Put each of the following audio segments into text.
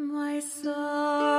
My soul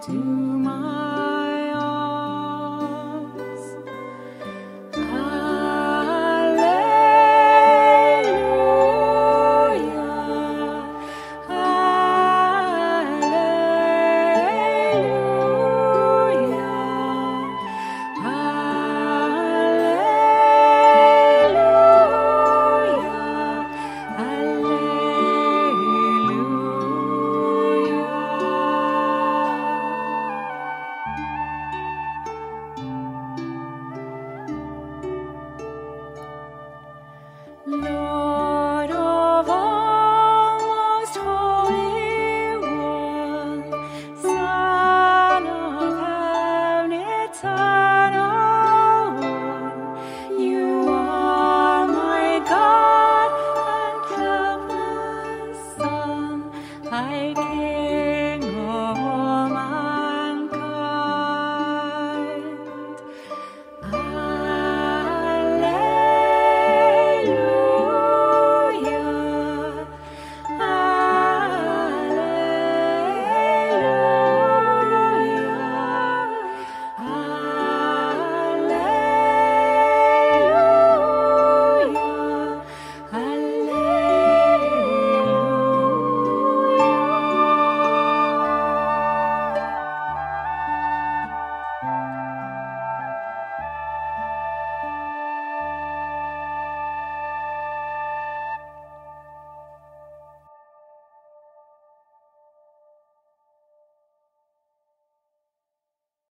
To.